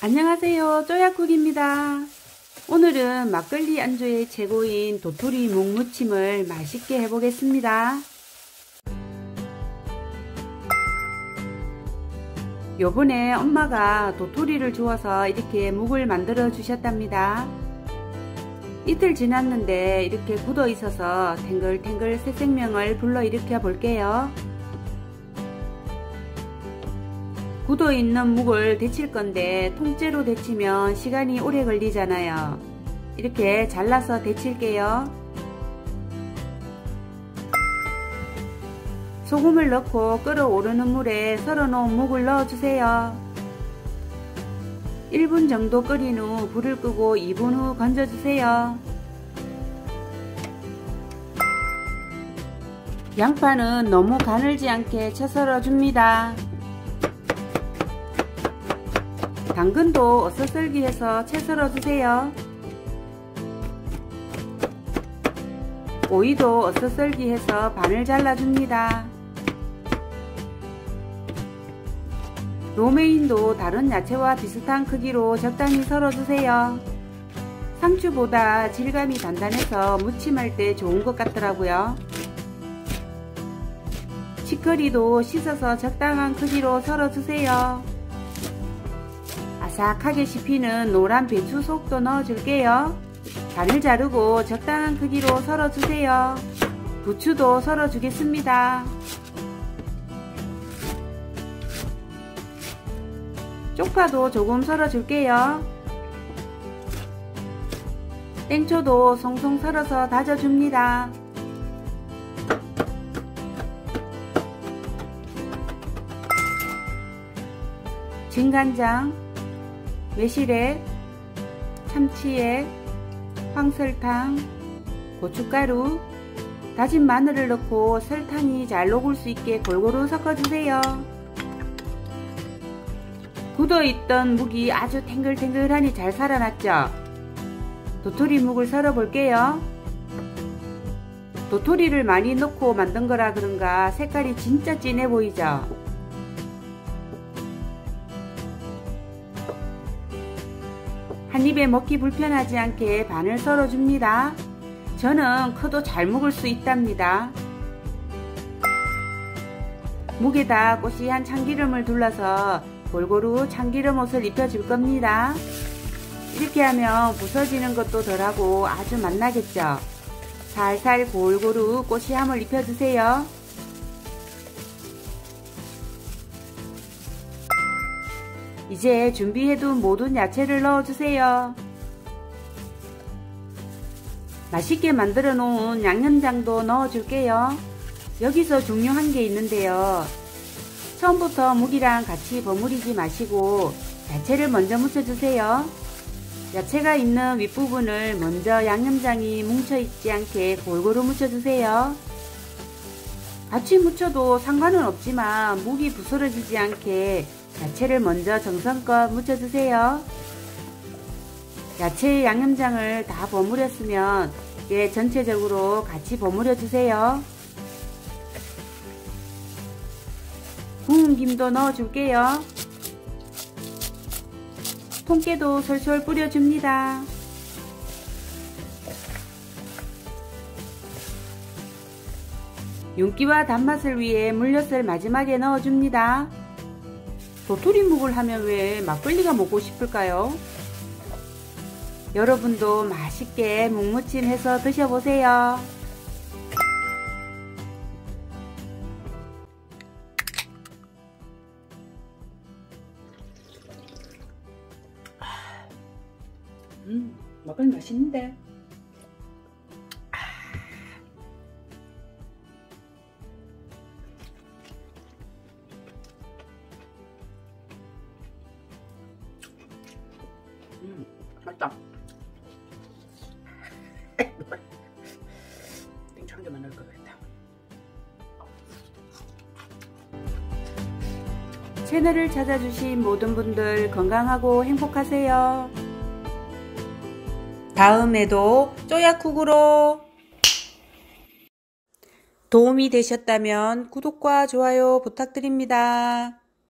안녕하세요. 쪼야쿡입니다. 오늘은 막걸리 안주의 최고인 도토리 묵무침을 맛있게 해보겠습니다. 요번에 엄마가 도토리를 주어서 이렇게 묵을 만들어 주셨답니다. 이틀 지났는데 이렇게 굳어 있어서 탱글탱글 새 생명을 불러일으켜 볼게요 굳어있는 묵을 데칠 건데 통째로 데치면 시간이 오래 걸리잖아요. 이렇게 잘라서 데칠게요. 소금을 넣고 끓어오르는 물에 썰어놓은 묵을 넣어주세요. 1분 정도 끓인 후 불을 끄고 2분 후 건져주세요. 양파는 너무 가늘지 않게 채 썰어줍니다. 당근도 어슷썰기해서 채 썰어주세요. 오이도 어슷썰기해서 반을 잘라줍니다. 로메인도 다른 야채와 비슷한 크기로 적당히 썰어주세요. 상추보다 질감이 단단해서 무침할 때 좋은 것 같더라고요. 치커리도 씻어서 적당한 크기로 썰어주세요. 아삭하게 씹히는 노란 배추 속도 넣어줄게요. 반을 자르고 적당한 크기로 썰어주세요. 부추도 썰어주겠습니다. 쪽파도 조금 썰어줄게요. 땡초도 송송 썰어서 다져줍니다. 진간장 매실액, 참치액, 황설탕, 고춧가루, 다진 마늘을 넣고 설탕이 잘 녹을 수 있게 골고루 섞어주세요. 굳어있던 묵이 아주 탱글탱글하니 잘 살아났죠? 도토리 묵을 썰어 볼게요. 도토리를 많이 넣고 만든 거라 그런가 색깔이 진짜 진해 보이죠? 한 입에 먹기 불편하지 않게 반을 썰어줍니다. 저는 커도 잘 먹을 수 있답니다. 목에다 꼬시한 참기름을 둘러서 골고루 참기름 옷을 입혀줄 겁니다. 이렇게 하면 부서지는 것도 덜하고 아주 맛나겠죠? 살살 골고루 꼬시함을 입혀주세요. 이제 준비해둔 모든 야채를 넣어주세요. 맛있게 만들어 놓은 양념장도 넣어줄게요. 여기서 중요한 게 있는데요. 처음부터 묵이랑 같이 버무리지 마시고 야채를 먼저 묻혀주세요. 야채가 있는 윗부분을 먼저 양념장이 뭉쳐있지 않게 골고루 묻혀주세요. 같이 묻혀도 상관은 없지만 묵이 부스러지지 않게 야채를 먼저 정성껏 묻혀주세요. 야채 양념장을 다 버무렸으면 이제 전체적으로 같이 버무려 주세요. 구운 김도 넣어줄게요. 통깨도 솔솔 뿌려줍니다. 윤기와 단맛을 위해 물엿을 마지막에 넣어줍니다. 도토리묵을 하면 왜 막걸리가 먹고 싶을까요? 여러분도 맛있게 묵무침 해서 드셔보세요. 음, 막걸리 맛있는데? 음, 맛있다. 땡초 한 개만 넣을 걸 그랬다. 채널을 찾아주신 모든 분들 건강하고 행복하세요. 다음에도 쪼야쿡으로 도움이 되셨다면 구독과 좋아요 부탁드립니다.